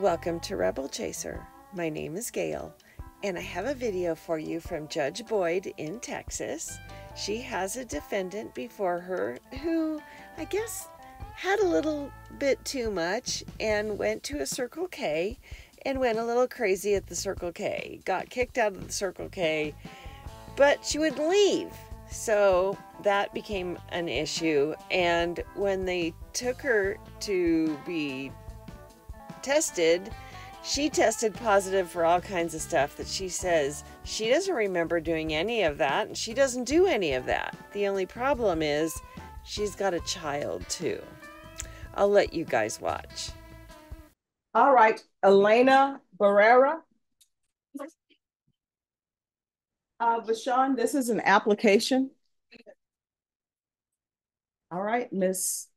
Welcome to Rebel Chaser. My name is Gail, and I have a video for you from Judge Boyd in Texas. She has a defendant before her who, I guess, had a little bit too much and went to a Circle K and went a little crazy at the Circle K. Got kicked out of the Circle K, but she wouldn't leave. So that became an issue. And when they took her to be tested, she tested positive for all kinds of stuff that she says she doesn't remember doing any of that and she doesn't do any of that. The only problem is she's got a child too. I'll let you guys watch. All right, Elena Barrera. Uh, Vashon, this is an application. All right, Miss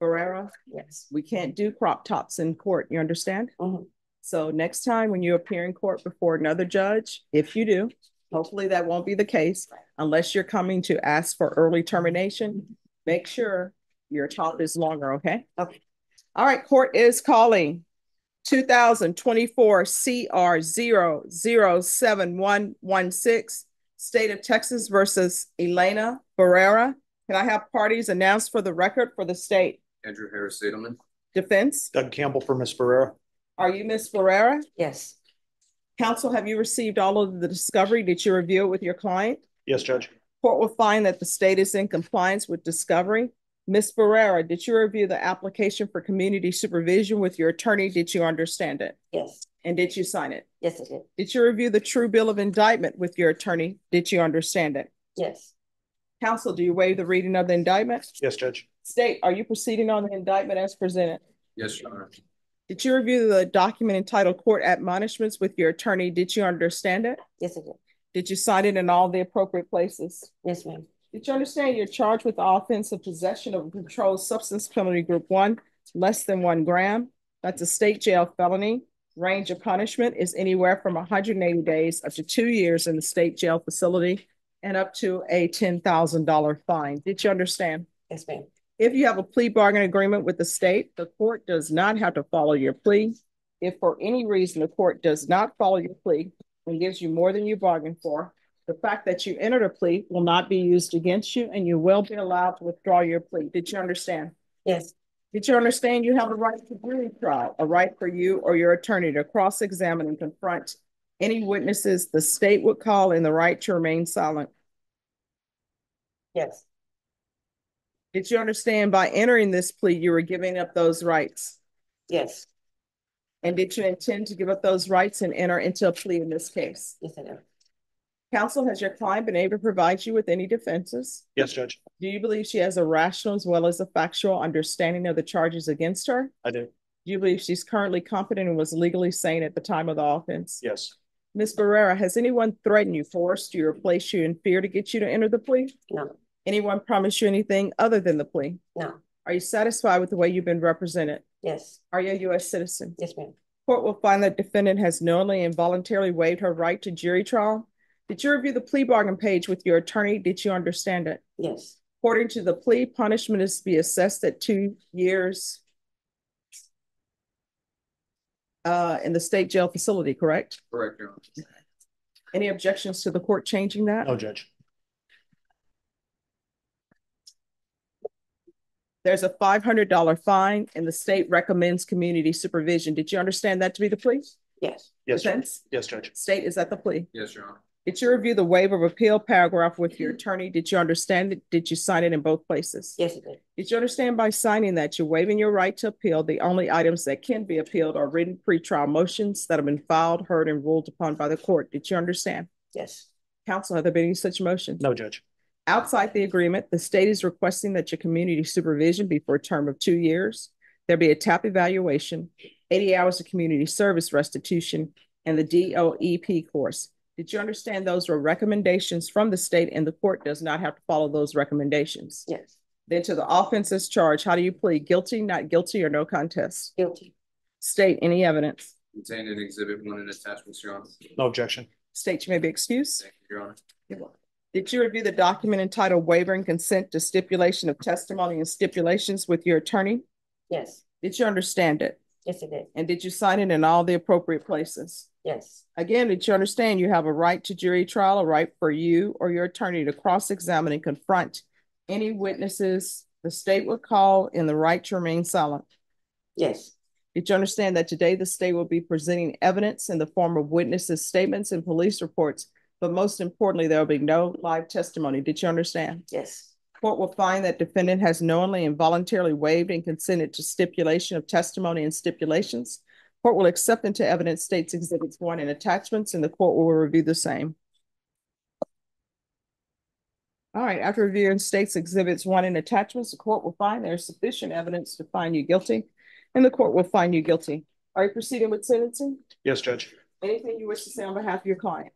Barrera, Yes. we can't do crop tops in court, you understand? Mhm. So next time when you appear in court before another judge, if you do, hopefully that won't be the case, unless you're coming to ask for early termination, make sure your top is longer, okay? Okay. All right, court is calling two thousand twenty-four CR zero zero seven one one six, State of Texas versus Elena Barrera. Can I have parties announced for the record for the state Andrew Harris Edelman. defense? Doug Campbell for Miss Barrera. Are you Miss Barrera? Yes. Counsel, have you received all of the discovery? Did you review it with your client? Yes, Judge. Court will find that the state is in compliance with discovery. Ms. Barrera, did you review the application for community supervision with your attorney? Did you understand it? Yes. And did you sign it? Yes, I did. Did you review the true bill of indictment with your attorney? Did you understand it? Yes. Counsel, do you waive the reading of the indictment? Yes, Judge. State, are you proceeding on the indictment as presented? Yes, Your Honor. Did you review the document entitled Court Admonishments with your attorney? Did you understand it? Yes, I did. Did you sign it in all the appropriate places? Yes, ma'am. Did you understand you're charged with the offense of possession of a controlled substance penalty group one, less than one gram? That's a state jail felony. Range of punishment is anywhere from hundred and eighty days up to two years in the state jail facility and up to a ten thousand dollar fine. Did you understand? Yes, ma'am. If you have a plea bargain agreement with the state, the court does not have to follow your plea. If for any reason the court does not follow your plea and gives you more than you bargained for, the fact that you entered a plea will not be used against you and you will be allowed to withdraw your plea. Did you understand? Yes. Did you understand you have a right to jury trial, a right for you or your attorney to cross-examine and confront any witnesses the state would call and the right to remain silent? Yes. Did you understand by entering this plea, you were giving up those rights? Yes. And did you intend to give up those rights and enter into a plea in this case? Yes, I did. Counsel, has your client been able to provide you with any defenses? Yes, Judge. Do you believe she has a rational as well as a factual understanding of the charges against her? I do. Do you believe she's currently competent and was legally sane at the time of the offense? Yes. Ms. Barrera, has anyone threatened you, forced you, or placed you in fear to get you to enter the plea? No. Anyone promise you anything other than the plea? No. Are you satisfied with the way you've been represented? Yes. Are you a U.S. citizen? Yes, ma'am. Court will find that defendant has knowingly and voluntarily waived her right to jury trial. Did you review the plea bargain page with your attorney? Did you understand it? Yes. According to the plea, punishment is to be assessed at two years uh, in the state jail facility, correct? Correct, Your Honor. Any objections to the court changing that? No, Judge. There's a five hundred dollar fine and the state recommends community supervision. Did you understand that to be the plea? Yes. Yes, Judge. Defense? Yes, Judge. State, is that the plea? Yes, Your Honor. Did you review the waiver of appeal paragraph with your attorney? Did you understand it? Did you sign it in both places? Yes, I did. Did you understand by signing that you're waiving your right to appeal? The only items that can be appealed are written pretrial motions that have been filed, heard, and ruled upon by the court. Did you understand? Yes. Counsel, have there been any such motions? No, Judge. Outside the agreement, the state is requesting that your community supervision be for a term of two years. There be a TAP evaluation, eighty hours of community service restitution, and the DOEP course. Did you understand those were recommendations from the state and the court does not have to follow those recommendations? Yes. Then to the offenses charge, how do you plead? Guilty, not guilty, or no contest? Guilty. State any evidence. Contained in Exhibit One and attachments, Your Honor. No objection. State you may be excused. Thank you, Your Honor. Did you review the document entitled waiver and consent to stipulation of testimony and stipulations with your attorney? Yes. Did you understand it? Yes, it did. And did you sign it in all the appropriate places? Yes, Again, did you understand you have a right to jury trial, a right for you or your attorney to cross-examine and confront any witnesses the state would call and the right to remain silent? yes, Did you understand that today the state will be presenting evidence in the form of witnesses' statements and police reports? But most importantly, there will be no live testimony. Did you understand? yes, Court will find that defendant has knowingly and voluntarily waived and consented to stipulation of testimony and stipulations. Court will accept into evidence states exhibits one and attachments, and the court will review the same. All right, after reviewing states exhibits one and attachments, the court will find there is sufficient evidence to find you guilty, and the court will find you guilty. Are you proceeding with sentencing? Yes, Judge. Anything you wish to say on behalf of your client?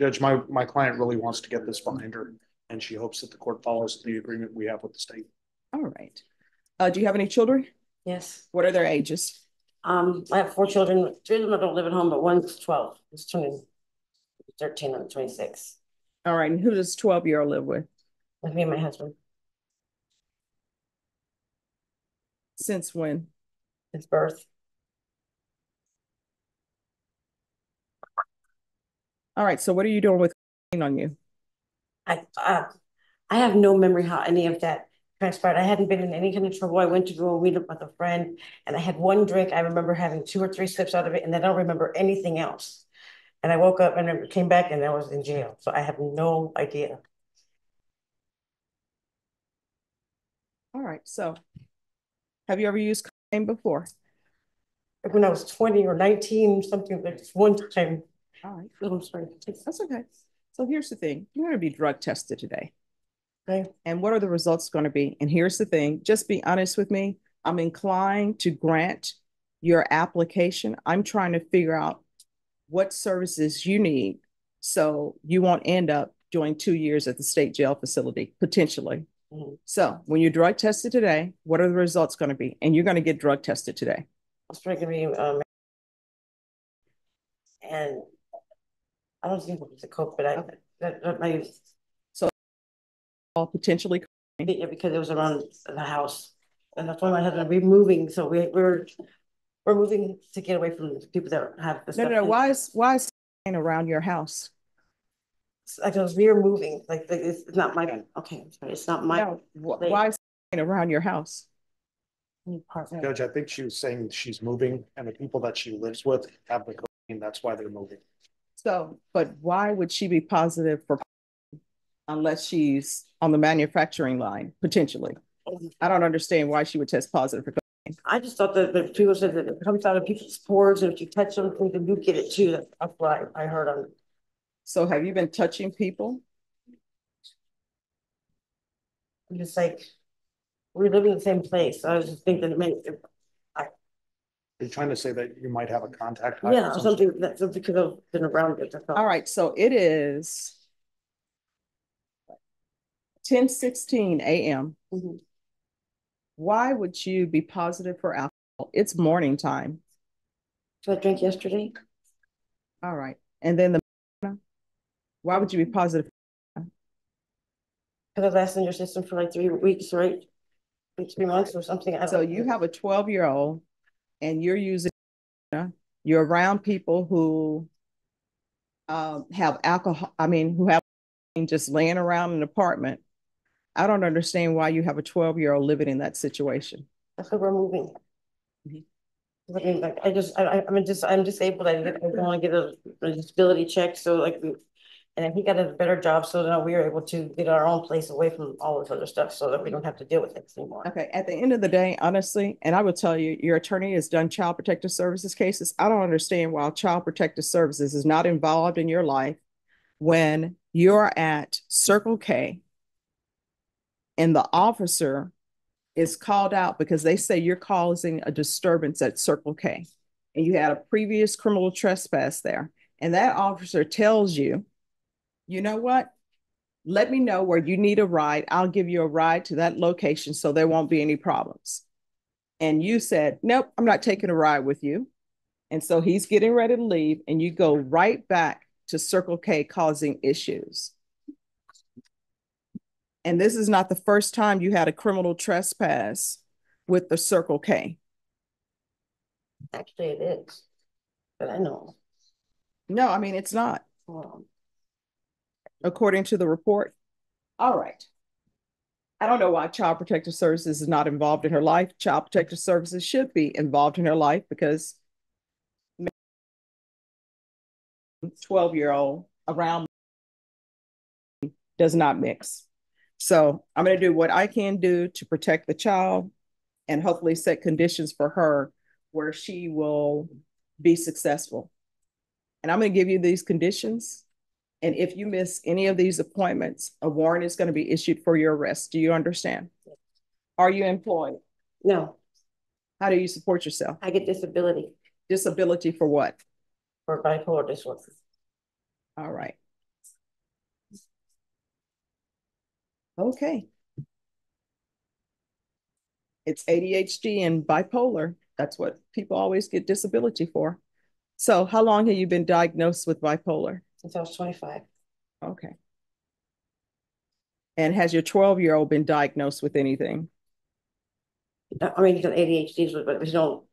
Judge, my, my client really wants to get this behind her, and she hopes that the court follows the agreement we have with the state. All right. Uh, do you have any children? yes. What are their ages? Um, I have four children. Three of them don't live at home, but one's twelve. It's turning thirteen and twenty-six. All right, and who does twelve-year-old live with? With me and my husband. Since when? His birth. All right, so what are you doing with on you? I, uh, I have no memory how any of that transpired. I hadn't been in any kind of trouble. I went to go meet up with a friend and I had one drink. I remember having two or three sips out of it and I don't remember anything else. And I woke up and I came back and I was in jail. So I have no idea. All right, so have you ever used cocaine before? Like When I was twenty or nineteen, something like this one time. All right, Oh, sorry. that's okay. So here's the thing, you're gonna be drug tested today. Okay. And what are the results gonna be? And here's the thing, just be honest with me. I'm inclined to grant your application. I'm trying to figure out what services you need. So you won't end up doing two years at the state jail facility, potentially. Mhm. So when you're drug tested today, what are the results gonna be? And you're gonna get drug tested today. I was drinking, um, and I don't think it was a coke, but I, that, that my, so All potentially yeah, because it was around the house. And that's why my husband, we're moving, so we, we're, we're moving to get away from the people that have the No, stuff. no, no. Why is, why is cocaine around your house? Like, because we're moving, like, like, it's it's not my, okay, I'm sorry, it's not my. No, wh- why is cocaine around your house? apartment. Judge, I think she was saying she's moving, and the people that she lives with have the cocaine, that's why they're moving. So, but why would she be positive for unless she's on the manufacturing line, potentially? I don't understand why she would test positive for. I just thought that, that people said that it comes out of people's pores, and if you touch something, then you get it too, that's what I, I heard on. So have you been touching people? I'm just like, we live in the same place, I was just thinking, maybe, Are you trying to say that you might have a contact? high yeah, or something, that's because I've been around it, that's all. All right, so it is ten sixteen AM. Mhm. Why would you be positive for alcohol? It's morning time. So I drank yesterday, All right, and then the why would you be positive? because I lasted in your system for like three weeks, right? Like Three months or something. I So don't- you have a twelve year old and you're using, you're around people who um, have alcohol, I mean, who have just laying around an apartment. I don't understand why you have a twelve year old living in that situation. That's why we're moving. I mean, like, I just, I, I'm just, I'm disabled, I I want to get a, a disability check, so like, and then he got a better job, so now we were able to get our own place away from all this other stuff, so that we don't have to deal with this anymore. Okay, at the end of the day, honestly, and I will tell you, your attorney has done child protective services cases. I don't understand why child protective services is not involved in your life when you're at Circle K and the officer is called out because they say you're causing a disturbance at Circle K and you had a previous criminal trespass there. And that officer tells you, you know what? Let me know where you need a ride. I'll give you a ride to that location so there won't be any problems. And you said, nope, I'm not taking a ride with you. And so he's getting ready to leave, and you go right back to Circle K causing issues. And this is not the first time you had a criminal trespass with the Circle K. Actually, it is. But I know. No, I mean, it's not, um, according to the report. All right. I don't know why Child Protective Services is not involved in her life. Child Protective Services should be involved in her life because twelve-year-old around does not mix. So I'm going to do what I can do to protect the child and hopefully set conditions for her where she will be successful. And I'm going to give you these conditions. And if you miss any of these appointments, a warrant is going to be issued for your arrest. Do you understand? Are you employed? No, How do you support yourself? I get disability Disability for what? for bipolar disorder. All right. Okay. It's ADHD and bipolar. That's what people always get disability for. So how long have you been diagnosed with bipolar? Since I was twenty-five. Okay. And has your twelve-year-old been diagnosed with anything? I mean, you got ADHD, but we don't,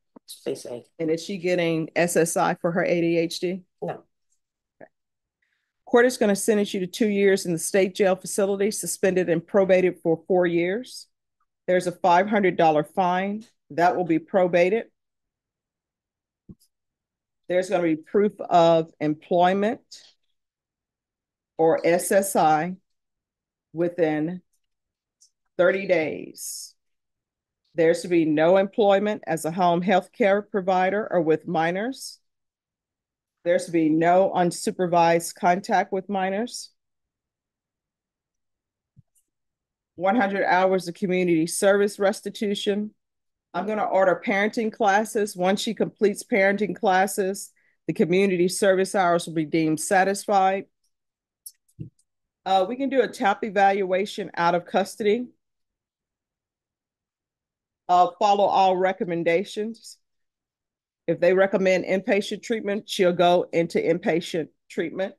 they say, And is she getting SSI for her ADHD? no. Court is going to sentence you to two years in the state jail facility, suspended and probated for four years. There's a five hundred dollar fine that will be probated. There's going to be proof of employment or SSI within thirty days. There's to be no employment as a home health care provider or with minors. There's to be no unsupervised contact with minors. One hundred hours of community service restitution. I'm gonna order parenting classes. Once she completes parenting classes, the community service hours will be deemed satisfied. Uh, we can do a TAP evaluation out of custody. Uh, follow all recommendations. If they recommend inpatient treatment, she'll go into inpatient treatment.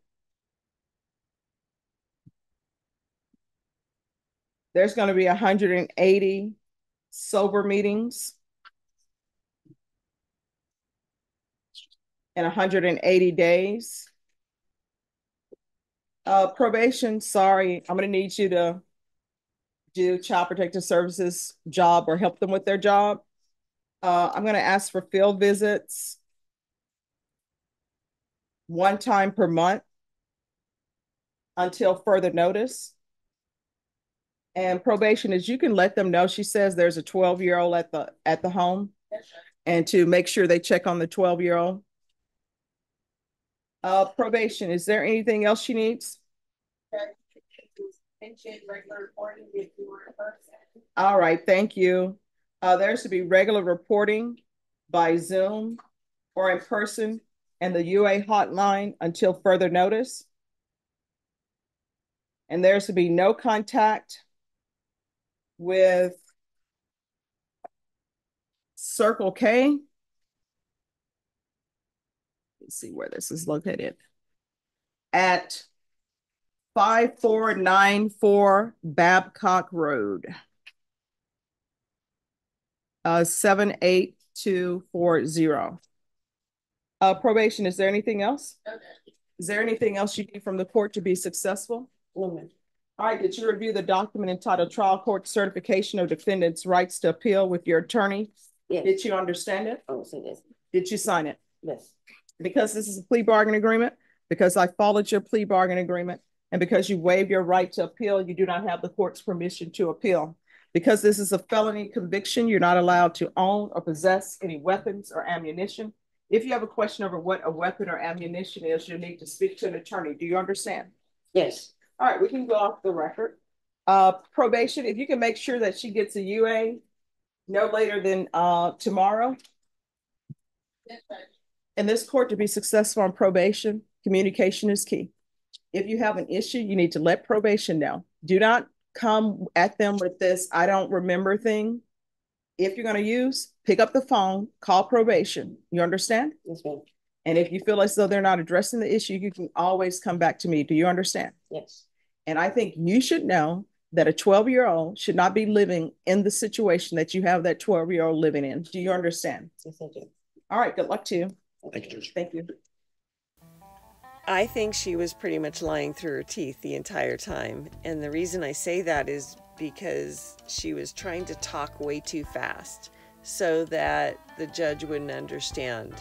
There's going to be hundred and eighty sober meetings. In hundred and eighty days. Uh, probation, sorry, I'm gonna need you to do Child Protective Services job or help them with their job. Uh, I'm gonna ask for field visits. One time per month. Until further notice. And probation is you can let them know, she says there's a twelve-year-old at the, at the home. And to make sure they check on the twelve-year-old. Uh, probation, is there anything else she needs? All right, thank you. Uh, there should be regular reporting by Zoom or in person and the UA hotline until further notice. And there should be no contact with Circle K. Let's see where this is located. At five four nine four Babcock Road. Uh, seven eight two four zero. Uh, probation, is there anything else? Okay. Is there anything else you need from the court to be successful? No. All right, did you review the document entitled Trial Court Certification of Defendant's Rights to Appeal with your attorney? Yes, Did you understand it? oh, say this, Did you sign it? yes, Because this is a plea bargain agreement, because I followed your plea bargain agreement, and because you waive your right to appeal, you do not have the court's permission to appeal. Because this is a felony conviction, you're not allowed to own or possess any weapons or ammunition. If you have a question over what a weapon or ammunition is, you need to speak to an attorney. Do you understand? yes, All right, we can go off the record. Uh, probation, if you can make sure that she gets a UA no later than, uh, tomorrow. In this court to be successful on probation, communication is key. If you have an issue, you need to let probation know. Do not come at them with this, I don't remember thing. If you're gonna use, pick up the phone, call probation. You understand? yes, ma'am, And if you feel as though they're not addressing the issue, you can always come back to me. Do you understand? yes, And I think you should know that a 12 year old should not be living in the situation that you have that 12 year old living in. Do you understand? yes, I do. All right, good luck to you. Thank you, Thank you. I think she was pretty much lying through her teeth the entire time. And the reason I say that is because she was trying to talk way too fast so that the judge wouldn't understand,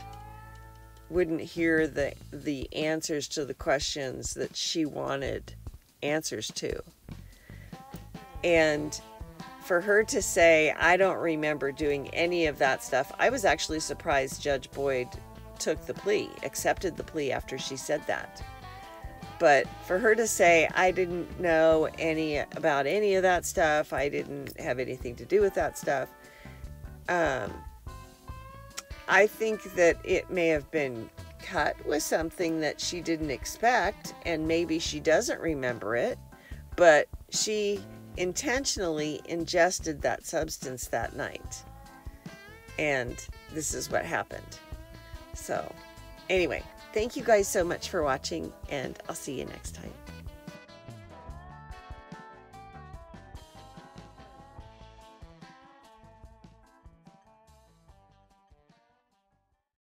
wouldn't hear the the answers to the questions that she wanted answers to. And for her to say, I don't remember doing any of that stuff, I was actually surprised Judge Boyd took the plea, accepted the plea after she said that. But for her to say, I didn't know any about any of that stuff, I didn't have anything to do with that stuff, um, I think that it may have been cut with something that she didn't expect, and maybe she doesn't remember it, but she intentionally ingested that substance that night. And this is what happened. So, anyway, thank you guys so much for watching, and I'll see you next time.